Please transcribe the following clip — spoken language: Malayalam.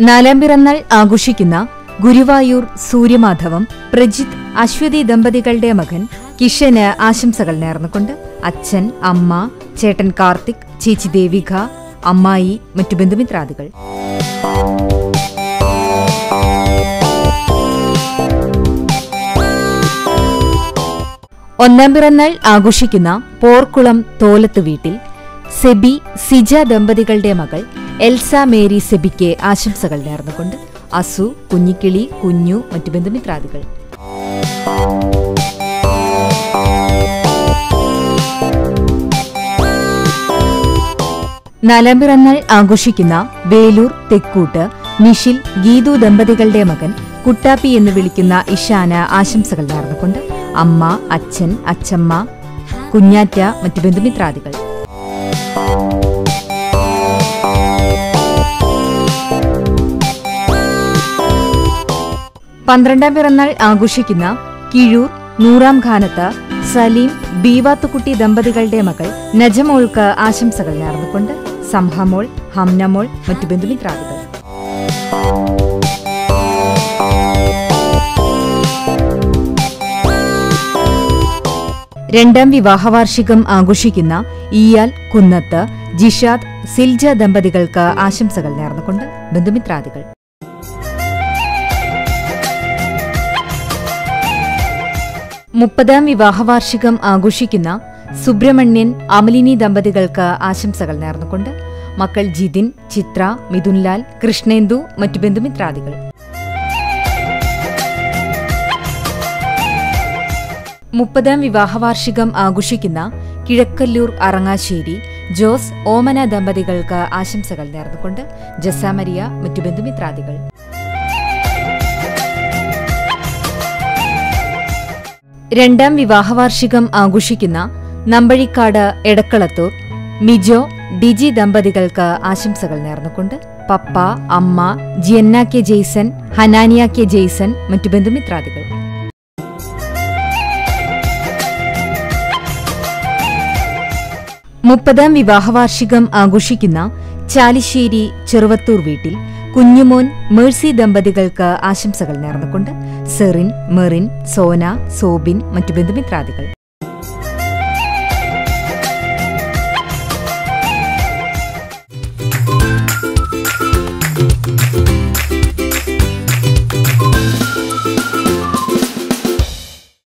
നാലാം പിറന്നാൾ ആഘോഷിക്കുന്ന ഗുരുവായൂർ സൂര്യമാധവം പ്രജിത് അശ്വതി ദമ്പതികളുടെ മകൻ കിഷന് ആശംസകൾ നേർന്നുകൊണ്ട് അച്ഛൻ അമ്മ ചേട്ടൻ കാർത്തിക് ചേച്ചി ദേവിക അമ്മായി മറ്റു ബന്ധുമിത്രാദികൾ. ഒന്നാം പിറന്നാൾ ആഘോഷിക്കുന്ന പോർക്കുളം തോലത്ത് വീട്ടിൽ സെബി സിജ ദമ്പതികളുടെ മകൾ എൽസ മേരി സെബിക്ക് ആശംസകൾ നേർന്നുകൊണ്ട് അസു കുഞ്ഞിക്കിളി കുഞ്ഞു മറ്റു ബന്ധുമിത്രാദികൾ. നാലാം ആഘോഷിക്കുന്ന വേലൂർ തെക്കൂട്ട് നിഷിൽ ഗീതു ദമ്പതികളുടെ മകൻ കുട്ടാപ്പി എന്ന് വിളിക്കുന്ന ഇഷാന ആശംസകൾ നേർന്നുകൊണ്ട് അമ്മ അച്ഛൻ അച്ഛമ്മ കുഞ്ഞാറ്റ മറ്റു ബന്ധുമിത്രാദികൾ. പന്ത്രണ്ടാം പിറന്നാൾ ആഘോഷിക്കുന്ന കിഴൂർ നൂറാം ഖാനത്ത് സലീം ബീവാത്തുക്കുട്ടി ദമ്പതികളുടെ മകൾ നജമോൾക്ക് ആശംസകൾ നേർന്നുകൊണ്ട് സംഹമോൾ ഹംനമോൾ മറ്റു ബന്ധുമിത്രാദികൾ രണ്ടാം വിവാഹവാർഷികം ആഘോഷിക്കുന്ന ഇയാൽ കുന്നത്ത് ജിഷാദ് സിൽജ ദമ്പതികൾക്ക് ആശംസകൾ നേർന്നുകൊണ്ട് ബന്ധുമിത്രാദികൾ മുപ്പതാം വിവാഹവാർഷികം ആഘോഷിക്കുന്ന സുബ്രഹ്മണ്യൻ അമലിനി ദമ്പതികൾക്ക് ആശംസകൾ നേർന്നുകൊണ്ട് മക്കൾ ജിതിൻ ചിത്ര മിഥുൻലാൽ കൃഷ്ണേന്ദു മറ്റു ബന്ധുമിത്രാദികൾ. മുപ്പതാം വിവാഹവാർഷികം ആഘോഷിക്കുന്ന കിഴക്കല്ലൂർ അറങ്ങാശ്ശേരി ജോസ് ഓമന ദമ്പതികൾക്ക് ആശംസകൾ നേർന്നുകൊണ്ട് ജസാമരിയ മറ്റു ബന്ധുമിത്രാദികൾ. രണ്ടാം വിവാഹവാർഷികം ആഘോഷിക്കുന്ന നമ്പഴിക്കാട് എടക്കളത്തൂർ മിജോ ഡിജി ദമ്പതികൾക്ക് ആശംസകൾ നേർന്നുകൊണ്ട് പപ്പ അമ്മ Gianna K Jason Hananiya K Jason മറ്റു ബന്ധുമിത്രാദികൾ. മുപ്പതാം വിവാഹവാർഷികം ആഘോഷിക്കുന്ന ചാലിശ്ശേരി ചെറുവത്തൂർ വീട്ടിൽ കുഞ്ഞുമോൻ മേഴ്സി ദമ്പതികൾക്ക് ആശംസകൾ നേർന്നുകൊണ്ട് സെറിൻ മെറിൻ സോന സോബിൻ മറ്റു ബന്ധുമിത്രാദികൾ